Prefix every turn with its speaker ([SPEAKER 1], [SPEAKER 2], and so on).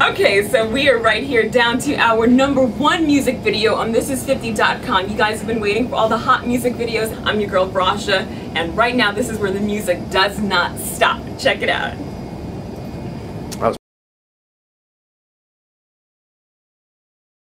[SPEAKER 1] Okay, so we are right here down to our number one music video on thisis50.com. You guys have been waiting for all the hot music videos. I'm your girl Bracha, and right now this is where the music does not stop. Check it out.